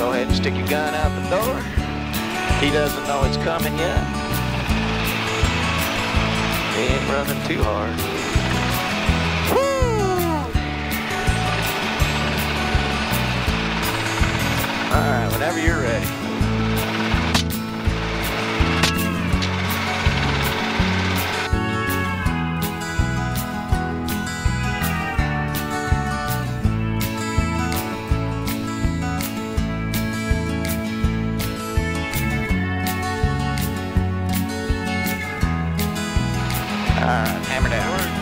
go ahead and stick your gun out the door. He doesn't know it's coming yet. He ain't running too hard. All right, whenever you're ready. Hammer down.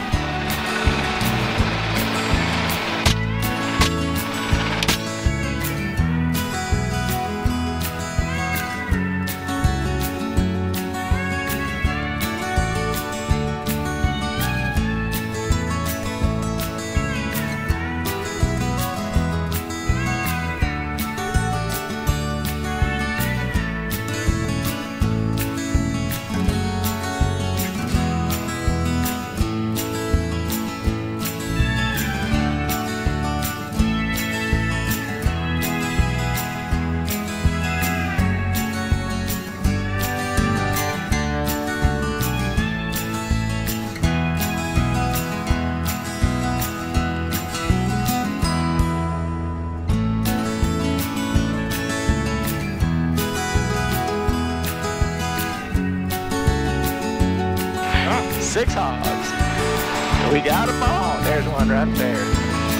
Six hogs. We got them all. There's one right there.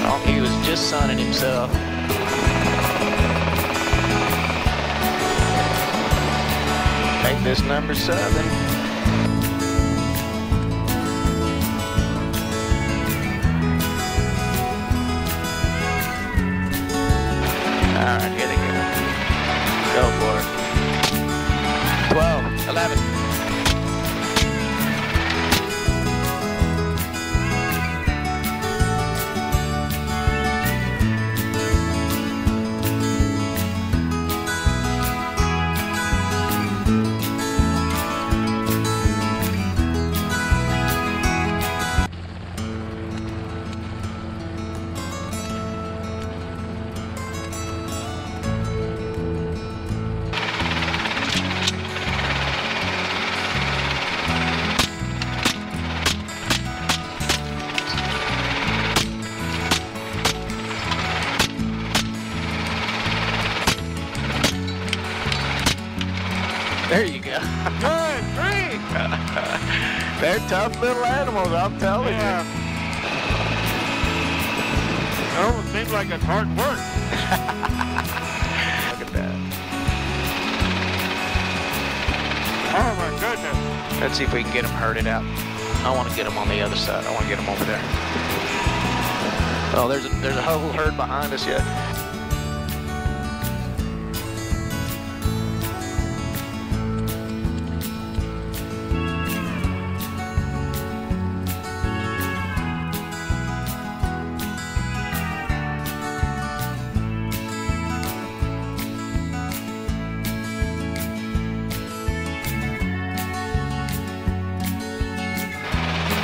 Oh, he was just sunning himself. Make this number seven. All right, There you go. Good, three. They're tough little animals, I'm telling Yeah. It almost seems like it's hard work. Look at that. Oh my goodness. Let's see if we can get them herded out. I want to get them on the other side. I want to get them over there. Oh, there's a, there's a whole herd behind us yet.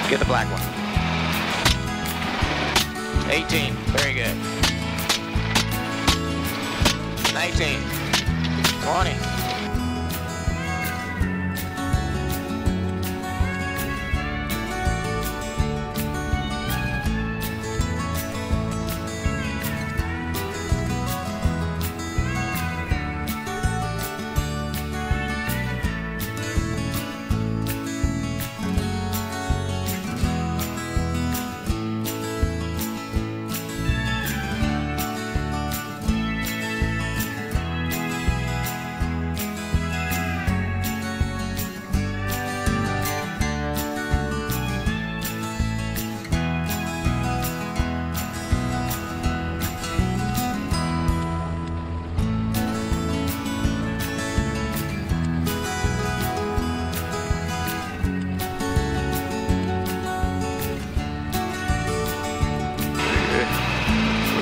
Get the black one. 18. Very good. 19. 20.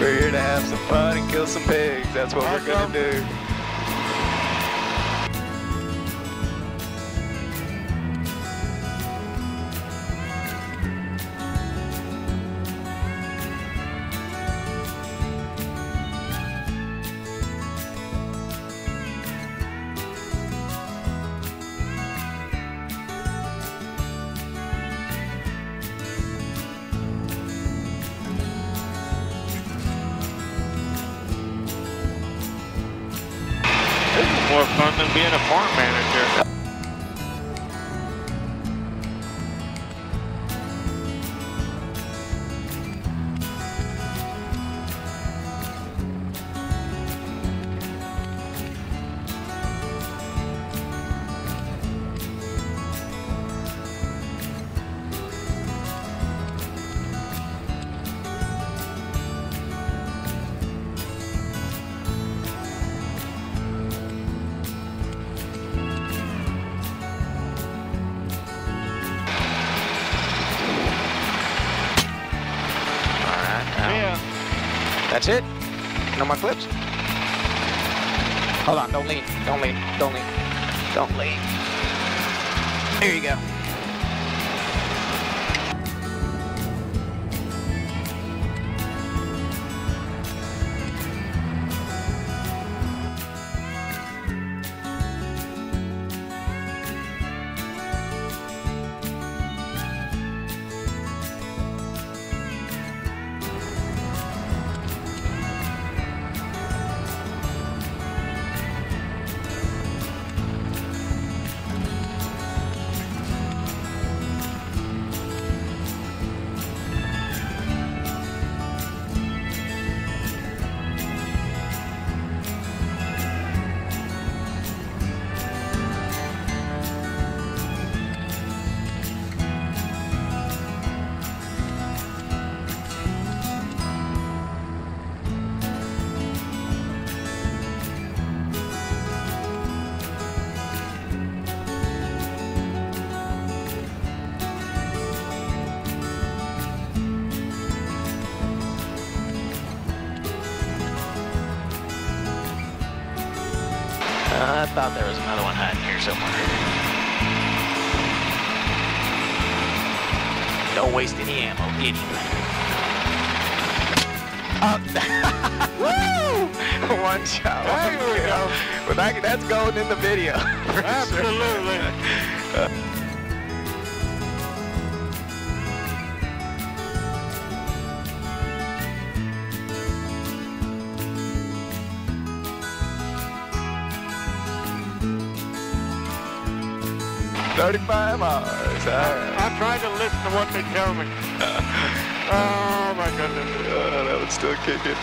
We're here to have some fun and kill some pigs. That's what we're gonna do. More fun than being a farm manager. That's it? No more flips? Hold on, don't lean, don't lean, don't lean, don't lean. There you go. I thought there was another one hiding here somewhere. Don't waste any ammo. Get him. Uh, Woo! One shot. There we go. But that, that's going in the video. Absolutely. Thirty-five hours. I, I try to listen to what they tell me. Oh my goodness. Oh, that would still kicking.